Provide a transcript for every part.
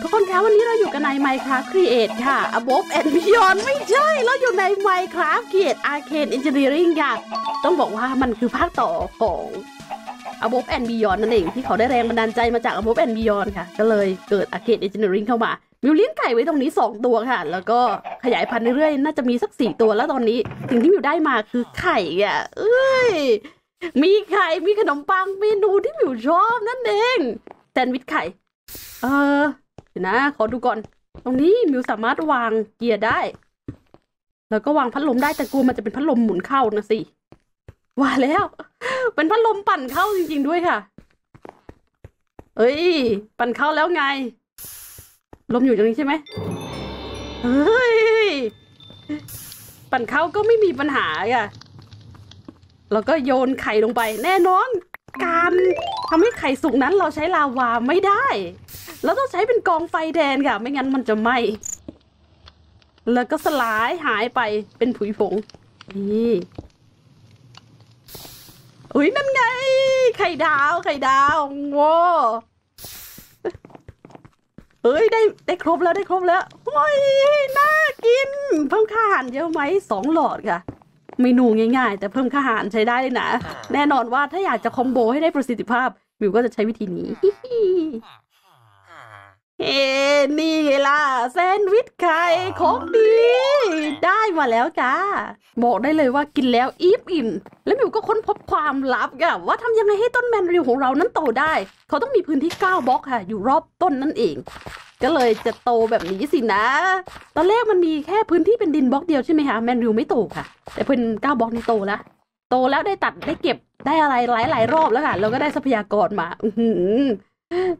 ทุกคนคะวันนี้เราอยู่กันใน Minecraft Create ค่ะ Above and Beyond ไม่ใช่ เราอยู่ใน Minecraft Create Arcane Engineering ค่ะ ต้องบอกว่ามันคือภาคต่อของ Above and Beyond นั่นเองที่เขาได้แรงบันดาลใจมาจาก Above and Beyond ค่ะ ก็เลยเกิด Arcane Engineering เข้ามามิวเลี้ยงไก่ไว้ตรงนี้ 2 ตัวค่ะ แล้วก็ขยายพันธุ์เรื่อยๆ น่าจะมีสัก4ตัวแล้วตอนนี้ สิ่งที่มิวได้มาคือไข่อะ เอ้ย มีไข่ มีขนมปังเมนูที่มิวชอบนั่นเองแซนด์วิชไข่ เออ เดี๋ยวนะ ขอดูก่อน ตรงนี้มิวสามารถวางเกียร์ได้ แล้วก็วางพัดลมได้แต่กลัวมันจะเป็นพัดลมหมุนเข้านะสิว่าแล้ว เป็นพัดลมปั่นเข้าจริง ๆ ด้วยค่ะ เอ้ย ปั่นเข้าแล้วไง ลมอยู่ตรงนี้ใช่ไหมเฮ้ย ปั่นเข้าก็ไม่มีปัญหาอะแล้วก็โยนไข่ลงไป แน่นอน การทำให้ไข่สุกนั้นเราใช้ลาวาไม่ได้ เราต้องใช้เป็นกองไฟแทนค่ะ ไม่งั้นมันจะไหม้แล้วก็สลายหายไปเป็นผุยผงนี่อุ้ยนั่นไง ไข่ดาว ไข่ดาวว้าเฮ้ยได้ได้ครบแล้วได้ครบแล้วโอ้ยน่ากิน เพิ่มค่าอาหารเยอะไหมสองหลอดค่ะเมนูง่ายๆ แต่เพิ่มค่าอาหารใช้ได้เลยนะ แน่นอนว่าถ้าอยากจะคอมโบให้ได้ประสิทธิภาพมิวก็จะใช้วิธีนี้ เอ้นี่ไงล่ะแซนด์วิชไข่ของดี ได้มาแล้วจ้า บอกได้เลยว่ากินแล้วอีฟอิ่ม แล้วมิวก็ค้นพบความลับค่ะว่าทำยังไงให้ต้นแมนริวของเรานั้นโตได้ เขาต้องมีพื้นที่ 9บล็อกค่ะ อยู่รอบต้นนั่นเอง ก็เลยจะโตแบบนี้สินะ ตอนแรกมันมีแค่พื้นที่เป็นดินบล็อกเดียวใช่ไหมคะแมนริวไม่โตค่ะ แต่เป็น9บล็อกนี่โตแล้วโตแล้วได้ตัดได้เก็บได้อะไรหลายๆรอบแล้วค่ะแล้วก็ได้ทรัพยากรมา อือหือ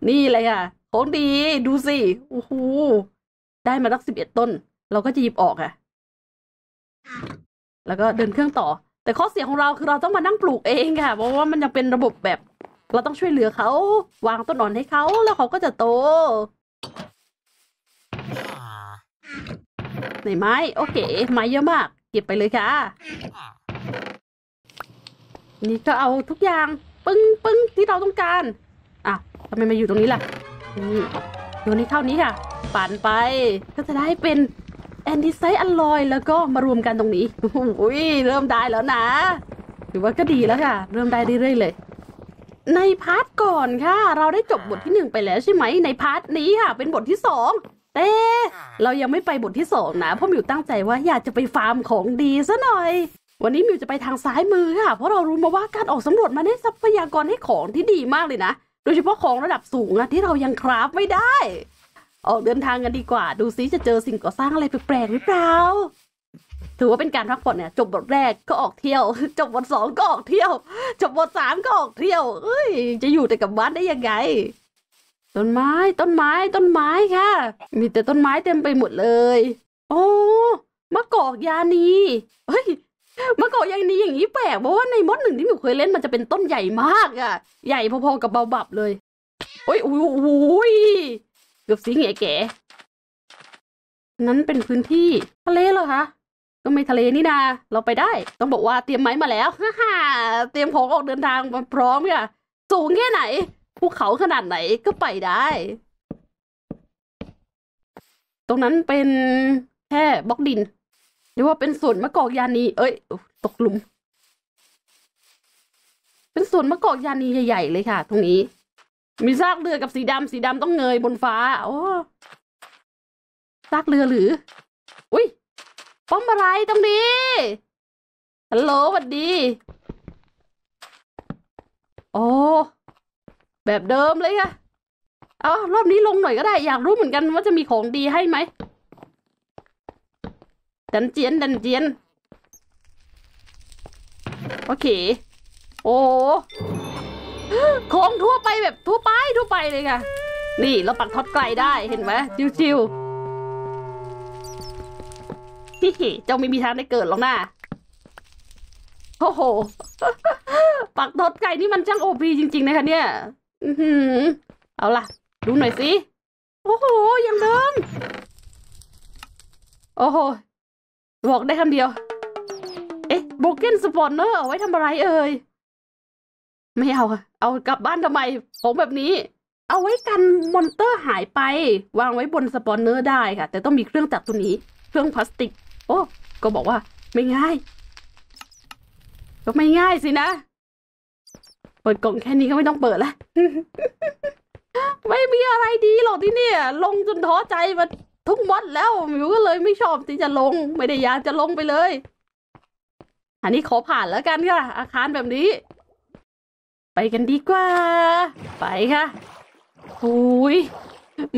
นี่เลยค่ะ ของดีดูสิโอ้โหได้มาตั้งสิบเอ็ดต้น เราก็จะหยิบออกอะแล้วก็เดินเครื่องต่อ แต่ข้อเสียของเราคือเราต้องมานั่งปลูกเองค่ะ เพราะว่ามันยังเป็นระบบแบบ เราต้องช่วยเหลือเขา วางต้นอ่อนให้เขาแล้วเขาก็จะโตไหนไม้โอเค ไม้เยอะมาก เก็บไปเลยค่ะ นี่ก็เอาทุกอย่าง ปึ้งปึ้งที่เราต้องการอ้าวทำไมมาอยู่ตรงนี้ล่ะ นี่โยนนี้เข้านี้ค่ะปั่นไปก็จะได้เป็นแอนติไซต์อลลอยแล้วก็มารวมกันตรงนี้อุ้ยเริ่มได้แล้วนะถือว่าก็ดีแล้วค่ะ เริ่มได้เรื่อยๆเลย ใน part ก่อนค่ะ เราได้จบบทที่หนึ่งไปแล้วใช่ไหมใน part นี้ค่ะ เป็นบทที่สองแต่เรายังไม่ไปบทที่สองนะเพราะมิวตั้งใจว่าอยากจะไปฟาร์มของดีซะหน่อย วันนี้มิวจะไปทางซ้ายมือค่ะ เพราะเรารู้มาว่าการออกสำรวจมันได้ทรัพยากรให้ของที่ดีมากเลยนะ โดยเฉพาะของระดับสูงอะที่เรายัง craft ไม่ได้ ออกเดินทางกันดีกว่า ดูซิจะเจอสิ่งก่อสร้างอะไรแปลกๆหรือเปล่า ถือว่าเป็นการพักผ่อนเนี่ยจบบทแรกก็ออกเที่ยว จบบทสองก็ออกเที่ยว จบบทสามก็ออกเที่ยว เอ้ย จะอยู่แต่กับบ้านได้ยังไง ต้นไม้ต้นไม้ต้นไม้ค่ะ มีแต่ต้นไม้เต็มไปหมดเลย โอ้มะกอกยานีเฮ้ย มะกอกยานีอย่างนี้แปลกเพราะว่าในมดหนึ่งที่มิวเคยเล่นมันจะเป็นต้นใหญ่มากอะใหญ่พอๆกับเบาบับเลย โอ้ยโอ้ยโอ้ยเกือบสิงแง่แก่นั้นเป็นพื้นที่ทะเลเหรอคะก็ไม่ทะเลนี่นาเราไปได้ ต้องบอกว่าเตรียมไม้มาแล้วฮ่าฮ่าเตรียมของออกเดินทางมาพร้อมค่ะสูงแค่ไหนภูเขาขนาดไหนก็ไปได้ ตรงนั้นเป็นแค่บล็อกดิน หรือว่าเป็นสวนมะกอกยานี เอ้ย ตกหลุม เป็นสวนมะกอกยานีใหญ่ๆเลยค่ะ ตรงนี้ มีซากเรือกับสีดำสีดำต้องเงยบนฟ้า โอ้ซากเรือหรือ อุ้ยป้อมอะไรตรงนี้ ฮัลโหลสวัสดี โอ้แบบเดิมเลยค่ะ เอารอบนี้ลงหน่อยก็ได้ อยากรู้เหมือนกันว่าจะมีของดีให้ไหม ดันเจียนดันเจียน โอเค โอ้ของทั่วไปแบบทั่วไปทั่วไปเลยค่ะ นี่เราปักท็อตไกลได้เห็นไหมชิวๆฮิฮิเจ้าไม่มีทางได้เกิดหรอกนะโอ้โห ปักท็อตไกลนี่มันช่างโอพีจริง ๆ นะคะเนี่ยอือหือเอาล่ะ ดูหน่อยสิ โอ้โห อย่างเดิม โอ้โห บอกได้คำเดียว เอ๊ะ broken spawner เอาไว้ทำอะไรเอ่ย ไม่เอาอะเอากลับบ้านทำไมของแบบนี้ เอาไว้กัน monster หายไป วางไว้บน spawner ได้ค่ะ แต่ต้องมีเครื่องจักรตัวนี้ เครื่องพลาสติก โอ้ ก็บอกว่าไม่ง่าย ก็ไม่ง่ายสินะ เปิดกล่องแค่นี้ก็ไม่ต้องเปิดละไม่มีอะไรดีหรอกที่เนี่ยลงจนท้อใจมา ทุกมดแล้วมิวก็เลยไม่ชอบที่จะลง ไม่ได้อยากจะลงไปเลย อันนี้ขอผ่านแล้วกันค่ะ อาคารแบบนี้ ไปกันดีกว่า ไปค่ะหุย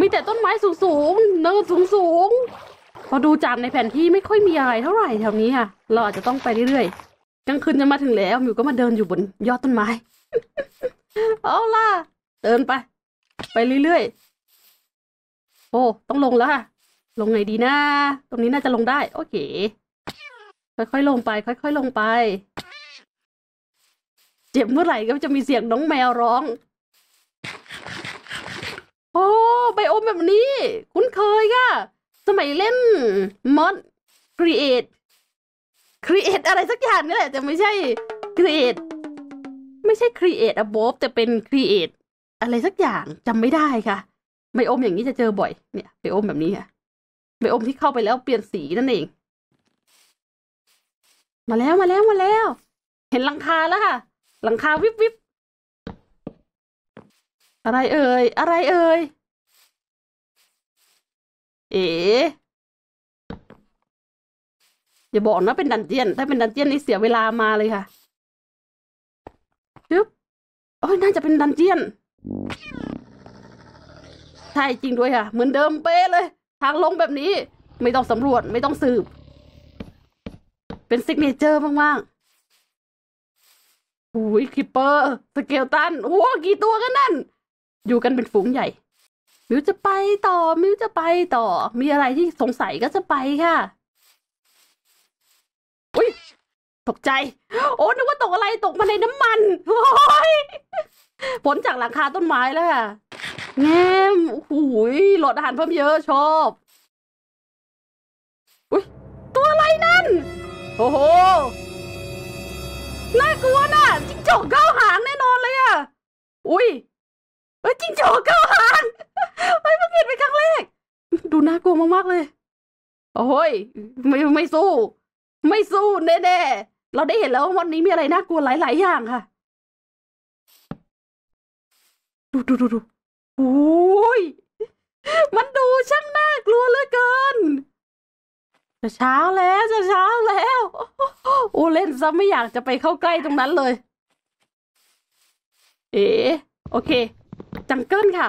มีแต่ต้นไม้สูงๆเนินสูงๆพอดูจากในแผนที่ไม่ค่อยมีอะไรเท่าไหร่แถวนี้ค่ะ เราอาจจะต้องไปเรื่อยๆกลางคืนจะมาถึงแล้วมิวก็มาเดินอยู่บนยอดต้นไม้เอาล่ะ เดินไป ไปเรื่อยๆ โอ้ ต้องลงแล้วค่ะ ลงไงดีนะตรงนี้น่าจะลงได้ โอเค ค่อยๆลงไป ค่อยๆลงไป เจ็บเมื่อไหร่ก็จะมีเสียงน้องแมวร้อง โอ้ไบโอมแบบนี้ คุ้นเคยค่ะ สมัยเล่นมอดครีเอทCreate อะไรสักอย่างนี่แหละแต่ไม่ใช่ Create ไม่ใช่ Create Above แต่เป็น Create อะไรสักอย่างจำไม่ได้ค่ะ biome อย่างนี้จะเจอบ่อยเนี่ย biome แบบนี้ค่ะ biome ที่เข้าไปแล้วเปลี่ยนสีนั่นเอง มาแล้วมาแล้วมาแล้ว เห็นหลังคาแล้วค่ะ หลังคาวิบวิบอะไรเอ่ย อะไรเอ่ย เอ๋อย่าบอกนะเป็น dungeon ถ้าเป็น dungeon นี่เสียเวลามาเลยค่ะปึ๊บโอ้ยน่าจะเป็น dungeon ใช่จริงด้วยค่ะ เหมือนเดิมเป๊ะเลย ทางลงแบบนี้ ไม่ต้องสำรวจไม่ต้องสืบ เป็น signature มากๆหูย creeper skeleton โอ้กี่ตัวกันนั่น อยู่กันเป็นฝูงใหญ่ มิวจะไปต่อ มิวจะไปต่อ มีอะไรที่สงสัยก็จะไปค่ะอุ้ยตกใจ โอ้นึกว่าตกอะไรตกมาในน้ำมันโอ้ยผลจากหลังคาต้นไม้แล้วค่ะ แง้มโอ้โหยโหลดอาหารเพิ่มเยอะชอบ อุ้ยตัวอะไรนั่น โอ้โห น่ากลัวน่ะจิ้งจอกเก้าหางแน่นอนเลยอะ อุ้ยเอ้ยจิ้งจอกเก้าหางเฮ้ยเพิ่งเห็นเป็นครั้งแรก ดูน่ากลัวมากๆเลย โอ้ยไม่ไม่สู้ ไม่สู้แน่ๆ เราได้เห็นแล้วว่าวันนี้มีอะไรน่ากลัวหลายๆอย่างค่ะ ดูดูดูดู อ้ยมันดูช่างน่ากลัวเหลือเกิน จะเช้าแล้วจะเช้าแล้วโอ้เล่นซะไม่อยากจะไปเข้าใกล้ตรงนั้นเลย เอ๋โอเค จังเกิลค่ะ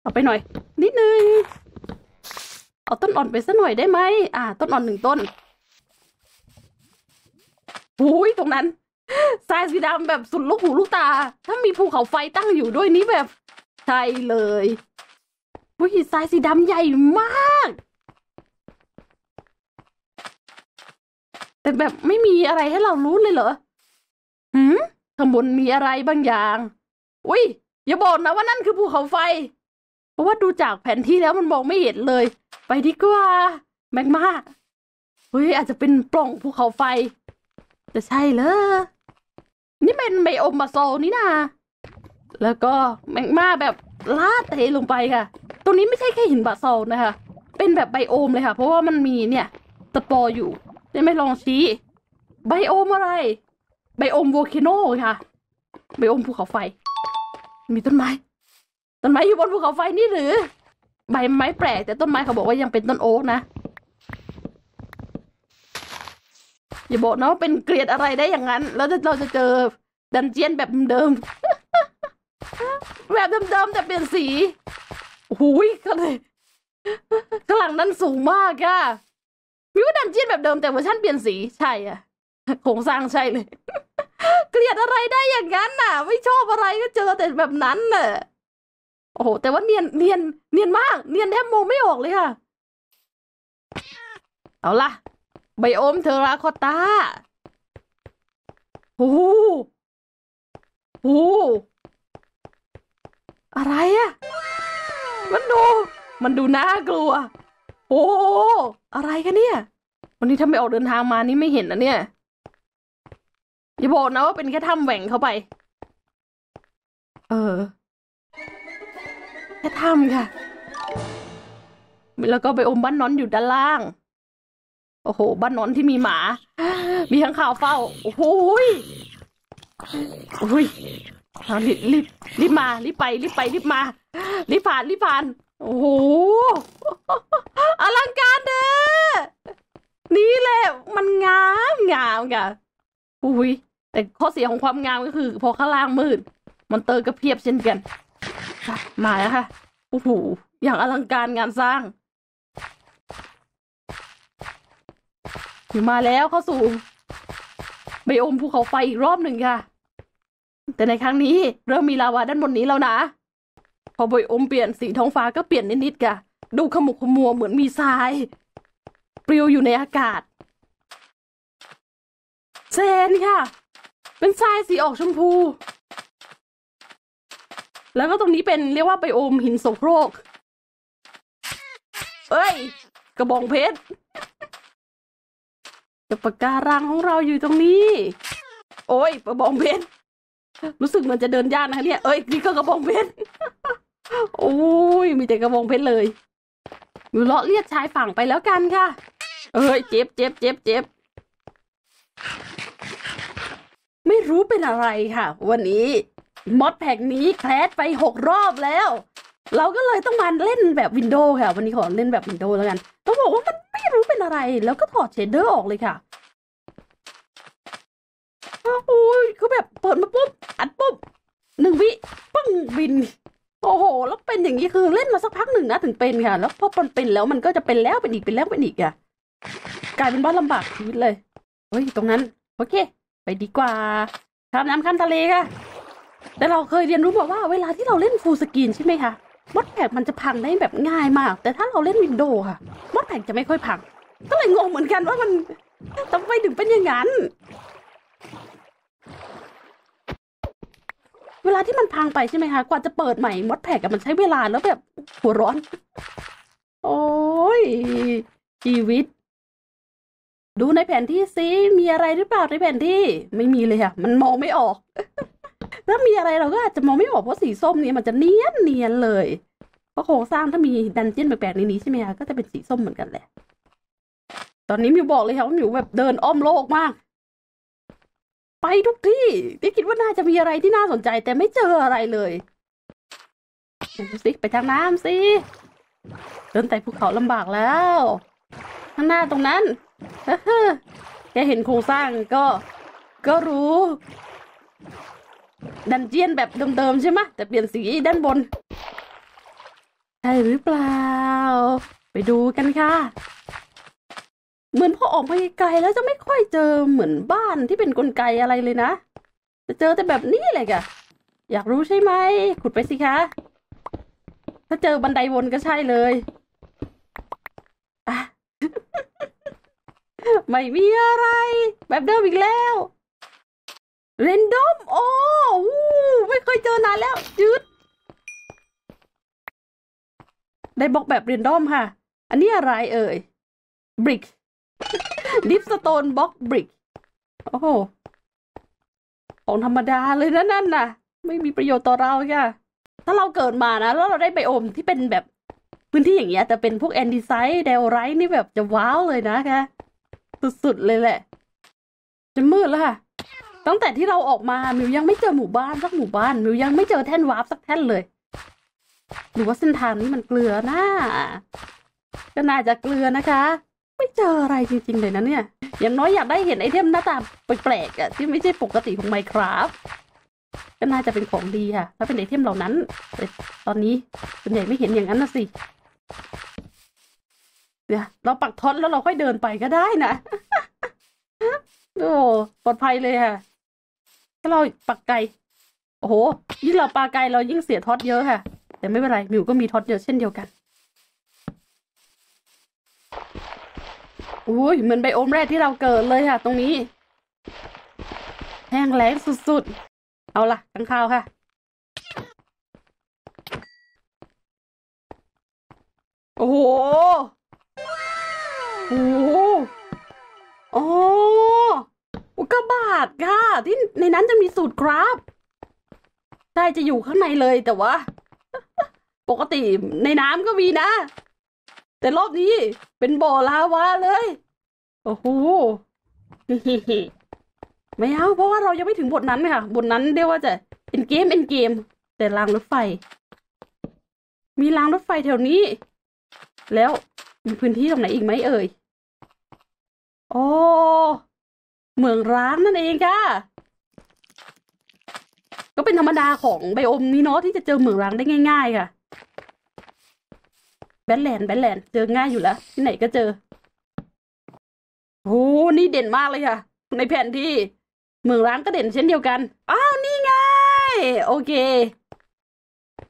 เอาไปหน่อย นิดนึง เอาต้นอ่อนไปสักหน่อยได้ไหม อ่า ต้นอ่อนหนึ่งต้นหูยตรงนั้น ทรายสีดำแบบสุดลูกหูลูกตา ถ้ามีภูเขาไฟตั้งอยู่ด้วยนี้แบบใช่เลยผู้หินทรายสีดำใหญ่มาก แต่แบบไม่มีอะไรให้เรารู้เลยเหรอหืมข้างบนมีอะไรบางอย่าง อุ้ยอย่าบอกนะว่านั่นคือภูเขาไฟ เพราะว่าดูจากแผนที่แล้วมันมองไม่เห็นเลย ไปดีกว่าแมกมาเฮ้ยอาจจะเป็นปล่องภูเขาไฟ จะใช่เหรอ นี่เป็นไบโอมบาโซนี่นา แล้วก็แมกมาแบบลาดเทลงไปค่ะ ตรงนี้ไม่ใช่แค่หินบาโซนะคะ เป็นแบบไบโอมเลยค่ะ เพราะว่ามันมีเนี่ยสปออยู่ได้ไหมลองชี้ ไบโอมอะไร ไบโอมโวลคโนค่ะ ไบโอมภูเขาไฟ มีต้นไม้ ต้นไม้อยู่บนภูเขาไฟนี่หรือ ใบไม้แปลกแต่ต้นไม้เขาบอกว่ายังเป็นต้นโอ๊กนะ อย่าบอกนะว่าเป็นเกลียดอะไรได้อย่างนั้น แล้วเราจะเจอ dungeon แบบเดิม แบบเดิมๆแต่เปลี่ยนสีหูยก็เลยข้างหลังนั้นสูงมากอะมีว่า dungeon แบบเดิมแต่เวอร์ชันเปลี่ยนสีใช่อะโครงสร้างใช่เลย เกลียดอะไรได้อย่างนั้นน่ะ ไม่ชอบอะไรก็เจอแต่แบบนั้นน่ะโอ้โหแต่ว่าเนียนเนียนเนียนมาก เนียนแทบมองไม่ออกเลยค่ะ เอาล่ะ ไบโอมเทอราคอตตาโอ้โหโอ้อะไรอะมันดู มันดูน่ากลัว โอ้ อะไรกันเนี่ย วันนี้ถ้าไม่ออกเดินทางมานี่ไม่เห็นนะเนี่ย อย่าบอกนะว่าเป็นแค่ถ้ำแหว่งเข้าไป เออ แค่ทำค่ะ แล้วก็ไปอมบ้านนอนอยู่ด้านล่าง โอ้โห บ้านนอนที่มีหมา มีข้างข่าวเฝ้า โอ้โหยโอ้ยเอารีบรีบรีบมา รีบไป รีบไป รีบมา รีบผ่าน รีบผ่าน โอ้โห อลังการเด้อนี่แหละ มันงามงามค่ะอุ้ย แต่ข้อเสียของความงามก็คือ พอข้างล่างมืดมอนเตอร์ก็เพียบเช่นกันอะมาแล้วค่ะ โอ้โห อย่างอลังการงานสร้าง ยู่มาแล้วเข้าสู่ไบโอมภูเขาไฟอีกรอบหนึ่งค่ะ แต่ในครั้งนี้เริ่มมีลาวาด้านบนนี้แล้วนะ พอไบโอมเปลี่ยนสีท้องฟ้าก็เปลี่ยนนิดๆค่ะ ดูขมุกขมัวเหมือนมีทราย ปลิวอยู่ในอากาศเซนค่ะ เป็นทรายสีออกชมพู แล้วก็ตรงนี้เป็นเรียกว่าไบโอมหินโสโครก เอ้ย กระบองเพชร กับปากการังของเราอยู่ตรงนี้ โอ้ยกระบองเพชรรู้สึกเหมันจะเดินยากนะคะเนี่ยเอ้ยนี่ก็กระบองเพชรโอ้ยมีแต่กระบองเพชรเลยอยู่เลาะเลียดชายฝั่งไปแล้วกันค่ะ เอ้ยเจ็บเจ็บเจ็บเจ็บไม่รู้เป็นอะไรค่ะ วันนี้ modpack นี้ crash ไปหกรอบแล้ว เราก็เลยต้องมาเล่นแบบ window ค่ะ วันนี้ขอเล่นแบบ window แล้วกัน ต้องบอกว่ามันไม่รู้เป็นอะไร แล้วก็ถอด shader ออกเลยค่ะโอ้ยคือแบบเปิดมาปุ๊บ อัดปุ๊บหนึ่งวิปึ้งบิน โอ้โห แล้วเป็นอย่างนี้คือเล่นมาสักพักหนึ่งนะถึงเป็นค่ะ แล้วพอมันเป็นแล้วมันก็จะเป็นแล้วเป็นอีกเป็นแล้วเป็นอีกอะกลายเป็นบ้านลำบากชีวิตเลยเฮ้ยตรงนั้น โอเค ไปดีกว่าข้ามน้ำข้ามทะเลค่ะ แต่เราเคยเรียนรู้มาว่าเวลาที่เราเล่นฟูลสกรีนใช่ไหมคะ มดแพ็กมันจะพังได้แบบง่ายมาก แต่ถ้าเราเล่นวินโดว์ค่ะมดแพ็กจะไม่ค่อยพัง ก็เลยงงเหมือนกันว่ามันทำไมถึงเป็นอย่างนั้น เวลาที่มันพังไปใช่ไหมคะ กว่าจะเปิดใหม่มดแพ็กมันใช้เวลาแล้วแบบหัวร้อน โอ้ยชีวิต ดูในแผนที่ซิมีอะไรหรือเปล่าในแผนที่ ไม่มีเลยค่ะ มันมองไม่ออก ถ้ามีอะไรเราก็อาจจะมองไม่ออกเพราะสีส้มเนี่ยมันจะเนียนเนียนเลยเพราะโครงสร้างถ้ามีดันเจี้ยนแปลกๆในนี้ใช่ไหมคะก็จะเป็นสีส้มเหมือนกันแหละ ตอนนี้มิวบอกเลยค่ะว่ามิวแบบเดินอ้อมโลกมาก ไปทุกที่ที่คิดว่าน่าจะมีอะไรที่น่าสนใจ แต่ไม่เจออะไรเลยสิไปทางน้ำสิเดินไต่ภูเขาลำบากแล้วข้างหน้าตรงนั้นแค่เห็นโครงสร้างก็ ก็รู้ ดันเจียนแบบเดิมๆใช่ไหมแต่เปลี่ยนสีด้านบน ใช่หรือเปล่า ไปดูกันค่ะ เหมือนพอออกไปไกลแล้วจะไม่ค่อยเจอเหมือนบ้านที่เป็นกลไกอะไรเลยนะจะเจอแต่แบบนี้เลยค่ะ อยากรู้ใช่ไหมขุดไปสิคะ ถ้าเจอบันไดวนก็ใช่เลยอะไม่มีอะไร แบบเดิมอีกแล้ว เรนดอม โอ้วไม่เคยเจอนานแล้ว จืด ได้บล็อกแบบเรนดอมค่ะ อันนี้อะไรเอ่ย บริก dripstone block brick โอ้โหของธรรมดาเลยนะนั่นน่ะ ไม่มีประโยชน์ต่อเราค่ะ ถ้าเราเกิดมานะ แล้วเราได้ biome ที่เป็นแบบพื้นที่อย่างเงี้ย แต่เป็นพวก andesite เดลไรนี่แบบจะว้าวเลยนะคะสุดๆเลยแหละ จะมืดแล้วค่ะ ตั้งแต่ที่เราออกมามิวยังไม่เจอหมู่บ้านสักหมู่บ้านมิวยังไม่เจอแท่น warp สักแท่นเลย หรือว่าเส้นทางนี้มันเกลือนะก็น่าจะเกลือนะคะ ไม่เจออะไรจริงๆเลยนะเนี่ย อย่างน้อยอยากได้เห็น item หน้าตาแปลกๆอะที่ไม่ใช่ปกติของ Minecraft ก็น่าจะเป็นของดีค่ะถ้าเป็น item เหล่านั้นแต่ตอนนี้ส่วนใหญ่ไม่เห็นอย่างนั้นนะสิเนี่ยเราปักท็อตแล้วเราค่อยเดินไปก็ได้นะ โอ้ปลอดภัยเลยค่ะ ถ้าเราปักไกลโอ้โห ยิ่งเราปาไกลเรายิ่งเสียท็อตเยอะค่ะ แต่ไม่เป็นไรมิวก็มีท็อตเยอะเช่นเดียวกันอุ้ยเหมือนไบโอมแรกที่เราเกิดเลยค่ะ ตรงนี้ แห้งแล้งสุดๆ เอาล่ะข้างข้าวค่ะ โอ้โหโอ้โหอ๋อ อุกกาบาตค่ะ ที่ในนั้นจะมีสูตรครับใช่จะอยู่ข้างในเลยแต่ว่า ปกติในน้ำก็มีนะ แต่รอบนี้เป็นบ่อลาวาเลย โอ้โหไม่เอาเพราะว่าเรายังไม่ถึงบทนั้นค่ะ บทนั้นเรียกว่าจะเป็นเกมเป็นเกม แต่รางรถไฟ มีรางรถไฟแถวนี้ แล้วมีพื้นที่ตรงไหนอีกไหมเอ่ย โอ้ เมืองร้างนั่นเองค่ะก็เป็นธรรมดาของไบโอมนี้เนาะที่จะเจอเหมืองร้างได้ง่าย ๆ ค่ะแบทแลนด์แบทแลนด์เจอง่ายอยู่แล้ว ที่ไหนก็เจอโอ้นี่เด่นมากเลยค่ะ ในแผนที่เมืองร้างก็เด่นเช่นเดียวกันอ้าวนี่ไงโอเค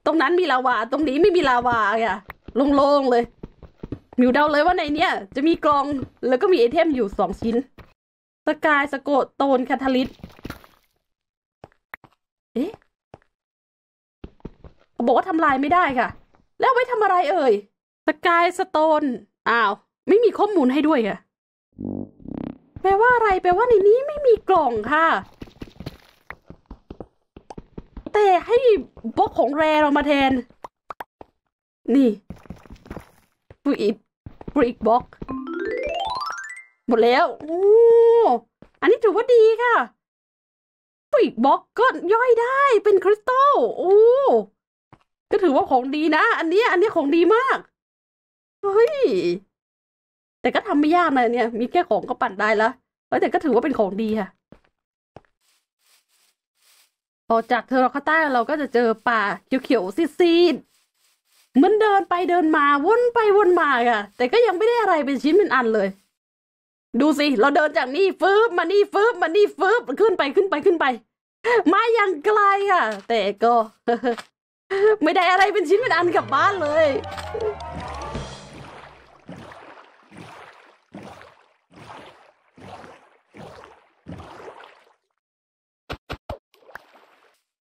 ตรงนั้นมีลาวาตรงนี้ไม่มีลาวาค่ะโล่งๆเลยมิวเดาเลยว่าในเนี้ยจะมีกล่องแล้วก็มี item อยู่สองชิ้น sky stone catalyst เอ๊ะบอกว่าทำลายไม่ได้ค่ะ แล้วไว้ทำอะไรเอ่ย sky stone อ้าว ไม่มีข้อมูลให้ด้วยค่ะ แปลว่าอะไร แปลว่าในนี้ไม่มีกล่องค่ะ แต่ให้บล็อกของ rare มาแทน นี่บริกบริกบล็อก หมดแล้ว โอ้ อันนี้ถือว่าดีค่ะบริกบล็อกก็ย่อยได้เป็นคริสตัล โอ้ ก็ถือว่าของดีนะ อันนี้ อันนี้ของดีมาก เฮ้ย แต่ก็ทำไม่ยากนะเนี่ย มีแค่ของก็ปั่นได้แล้วแต่ก็ถือว่าเป็นของดีค่ะออกจากเทอร์ราคาต้าเราก็จะเจอป่าเขียวๆซีดๆเหมือนเดินไปเดินมาวนไปวนมาค่ะ แต่ก็ยังไม่ได้อะไรเป็นชิ้นเป็นอันเลย ดูสิ เราเดินจากนี่ฟืบมานี่ฟืบมานี่ฟืบขึ้นไปขึ้นไปขึ้นไป มาอย่างไกลค่ะ แต่ก็ ไม่ได้อะไรเป็นชิ้นเป็นอันกลับบ้านเลย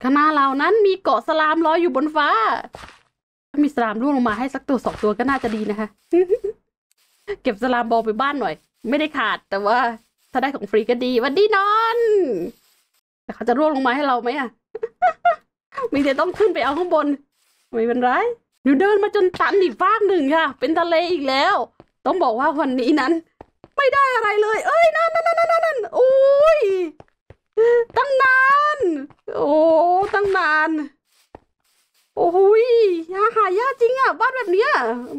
ข้างหน้าเรานั้นมีเกาะสลามลอยอยู่บนฟ้า ถ้ามีสลามร่วงลงมาให้สักตัวสองตัวก็น่าจะดีนะคะ เก็บสลามบอลไปบ้านหน่อย ไม่ได้ขาดแต่ว่าถ้าได้ของฟรีก็ดีวันดีนอน แต่เขาจะร่วงลงมาให้เราไหมอะมีแต่ต้องขึ้นไปเอาข้างบน ไม่เป็นไรหนูเดินมาจนตันอีกฟากหนึ่งค่ะ เป็นทะเลอีกแล้ว ต้องบอกว่าวันนี้นั้น ไม่ได้อะไรเลย เอ้ยนั่นนั่นนั่นนั่นโอ้ยตั้งนาน โอ้ตั้งนาน โอ้ยหาหายากจริงอะ บ้านแบบเนี้ย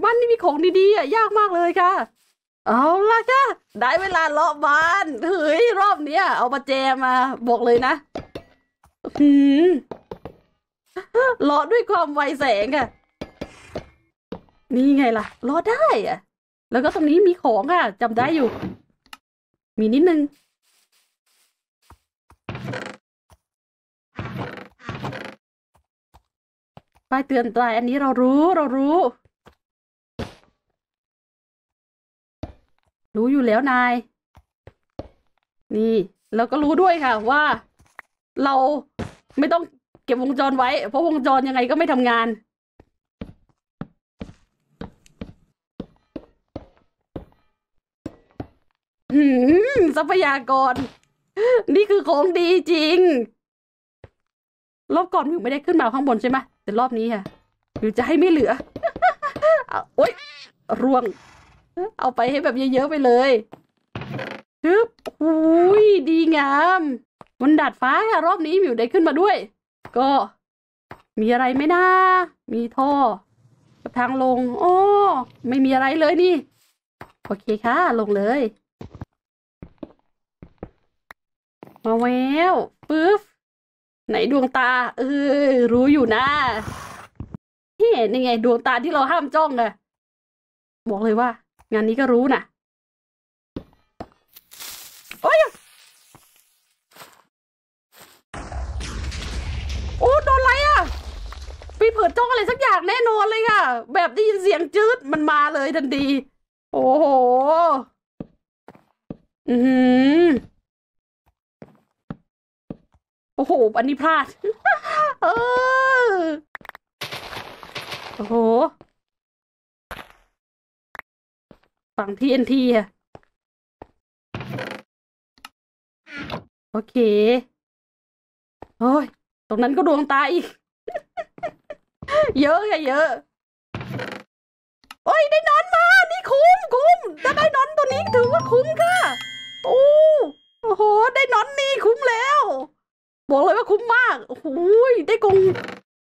บ้านนี้มีของดีๆอะยากมากเลยค่ะ เอาละค่ะ ได้เวลาเลาะบ้านเฮ้ยรอบเนี้ย เอาประแจมาบอกเลยนะหืมเลาะด้วยความไวแสงอะ นี่ไงล่ะเลาะได้อะแล้วก็ตรงนี้มีของค่ะจำได้อยู่ มีนิดนึงป้ายเตือนตายอันนี้เรารู้เรารู้ รู้อยู่แล้วนาย นี่แล้วก็รู้ด้วยค่ะว่าเราไม่ต้องเก็บวงจรไว้ เพราะวงจรยังไงก็ไม่ทำงานหืมทรัพยากร นี่คือของดีจริง รอบก่อนมิวไม่ได้ขึ้นมาข้างบนใช่ไหมแต่รอบนี้ค่ะมิวจะให้ไม่เหลือโอ๊ยร่วง เอาไปให้แบบเยอะๆไปเลยฮึบอุ้ยดีงามบนดาดฟ้าค่ะรอบนี้มิวได้ขึ้นมาด้วย ก็ มีอะไรไหมนะมีท่อกับทางลงโอ้ไม่มีอะไรเลยนี่ โอเคค่ะ ลงเลย มาแววปึ๊บไหนดวงตา เออรู้อยู่นะเฮ้นี่ไง ดวงตาที่เราห้ามจ้องอะบอกเลยว่า งานนี้ก็รู้นะโอ้ย โอ้โดนอะไรอะปีเผิดจ้องอะไรสักอย่างแน่นอนเลยค่ะ แบบได้ยินเสียงจืดมันมาเลยทันที โอ้โห อืมโอ้โห อันนี้พลาด เออ โอ้โห ฝั่ง TNT อะโอเค โอ้ย ตรงนั้นก็ดวงตาอีก เยอะค่ะเยอะ โอ้ย ได้นอนมา นี่คุ้มคุ้มถ้าได้นอนตัวนี้ถือว่าคุ้มค่ะ โอ้โอ้โห ได้นอนนี่คุ้มแล้ว บอกเลยว่าคุ้มมาก โอ้ย ได้กง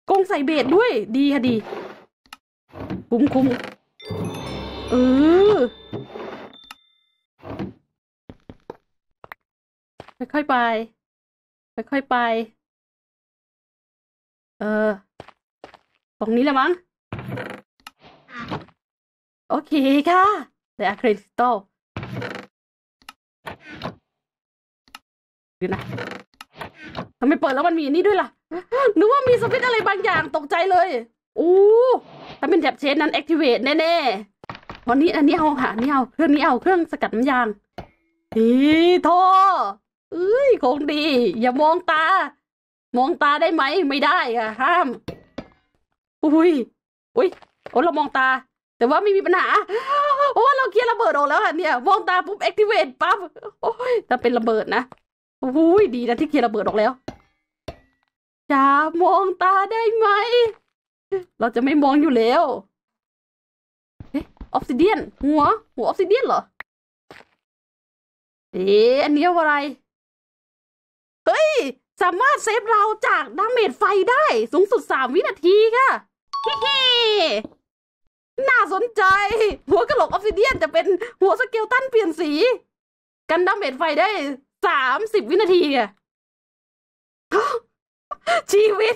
กงใส่เบสด้วย ดีค่ะดี คุ้มคุ้ม ออค่อยๆไป ค่อยๆไป เออ ตรงนี้แหละมั้ง โอเคค่ะเดอะคริสตัลดูนะทำไมเปิดแล้วมันมีนนี้ด้วยล่ะ นึกว่ามีสวิตอะไรบางอย่างตกใจเลย อู้ถ้าเป็นแท็บเชนนั้น activate แน่ ๆ วันนี้อันนี้เอาค่ะอันนี้เอาเครื่องนี้เอาเครื่องสกัดน้ำยางอีท่อเอ้ยคงดี อย่ามองตา มองตาได้ไหมไม่ได้ค่ะห้ามอุ้ยอุ้ยโอ้เรามองตา แต่ว่าไม่มีปัญหาเพราะว่าเราเคลียร์ระเบิดออกแล้วอะเนี่ย มองตาปุ๊บ activate ปั๊บโอ้ยถ้าเป็นระเบิดนะอุ้ยดีนะที่เคลียร์ระเบิดออกแล้วจะมองตาได้ไหม เราจะไม่มองอยู่แล้ว obsidian หัว หัว obsidian เหรอ เอ๊ะอันนี้อะไร เฮ้ย สามารถ save เราจาก damage ไฟได้สูงสุดสามวินาทีค่ะเฮ้น่าสนใจ หัวกระโหลก obsidian จะเป็นหัว skeleton เปลี่ยนสี กัน damage ไฟได้สามสิบวินาทีอะชีวิต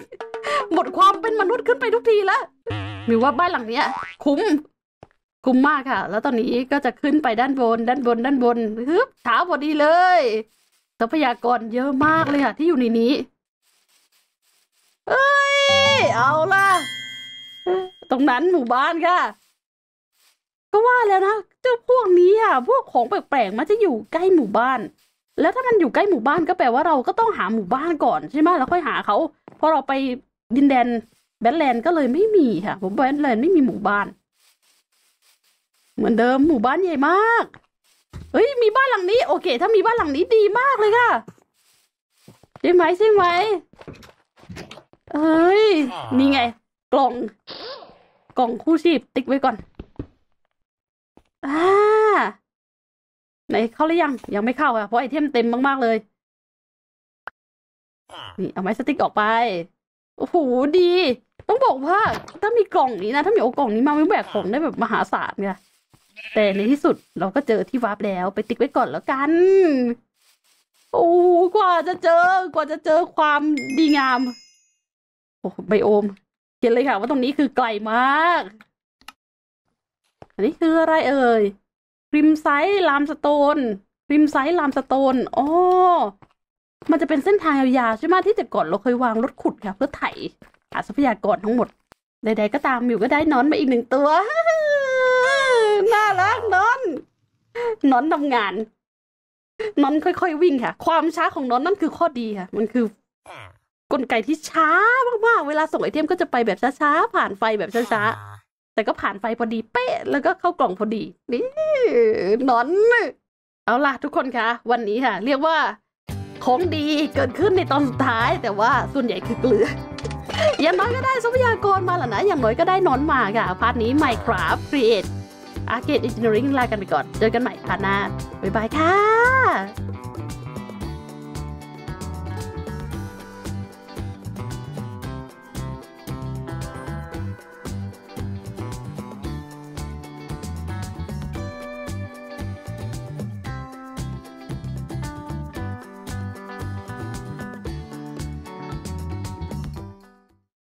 หมดความเป็นมนุษย์ขึ้นไปทุกทีแล้วมิวว่าบ้านหลังเนี้ย คุ้ม คุ้มมากค่ะ แล้วตอนนี้ก็จะขึ้นไปด้านบน ด้านบน ด้านบนฮึบเช้าพอดีเลย ทรัพยากรเยอะมากเลยค่ะ ที่อยู่ในนี้ เอ้ย เอาล่ะ ตรงนั้นหมู่บ้านค่ะ ก็ว่าแล้วนะ เจ้าพวกนี้อะ พวกของแปลกๆมันจะอยู่ใกล้หมู่บ้าน แล้วถ้ามันอยู่ใกล้หมู่บ้านก็แปลว่าเราก็ต้องหาหมู่บ้านก่อนใช่ไหมแล้วค่อยหาเขาพอเราไปดินแดน badlands ก็เลยไม่มีค่ะผม badlands ไม่มีหมู่บ้าน เหมือนเดิมหมู่บ้านใหญ่มาก เฮ้ย มีบ้านหลังนี้ โอเค ถ้ามีบ้านหลังนี้ดีมากเลยค่ะใช่ไหมใช่ไหมเอ้ย นี่ไง กล่อง กล่องคู่ชีพติ๊กไว้ก่อนอ่าไหนเข้าหรือยัง ยังไม่เข้าอะเพราะ item เต็มมากๆเลย นี่เอาไม้สติ๊กออกไป โอ้โหดี ต้องบอกว่า ถ้ามีกล่องนี้นะ ถ้ามีโอกล่องนี้มาไม่แบกของได้แบบมหาศาลไง แต่ในที่สุดเราก็เจอที่วาร์ปแล้วไปติ๊กไว้ก่อนแล้วกัน โอ้กว่าจะเจอกว่าจะเจอความดีงาม โอ้ไบโอมเห็นเลยค่ะ ว่าตรงนี้คือไกลมาก อันนี้คืออะไรเอ่ยริมไซส์ลามสโตน ริมไซส์ลามสโตนอ๋อมันจะเป็นเส้นทางยาวๆใช่ไหมที่แต่ก่อนเราเคยวางรถขุดค่ะเพื่อไถหาทรัพยากรทั้งหมด ใดๆก็ตามอยู่ก็ได้นอนมาอีกหนึ่งตัว น่ารักนอนนอนทำงานนอนค่อยๆวิ่งค่ะ ความช้าของนอนนั่นคือข้อดีค่ะ มันคือกลไกที่ช้ามากๆ เวลาส่งไอเทมก็จะไปแบบช้าๆ ผ่านไฟแบบช้าๆ แต่ก็ผ่านไฟพอดีเป๊ะ แล้วก็เข้ากล่องพอดี นี่นอน เอาล่ะทุกคนคะ วันนี้ค่ะ เรียกว่า ของดีเกิดขึ้นในตอนสุดท้าย แต่ว่าส่วนใหญ่คือเกลือ อย่างน้อยก็ได้ทรัพยากรมาแล้วนะ อย่างน้อยก็ได้นอนมาค่ะ part นี้ Minecraft Create Arcane Engineering ลากันไปก่อน เจอกันใหม่ part หน้าบ๊ายบายค่ะ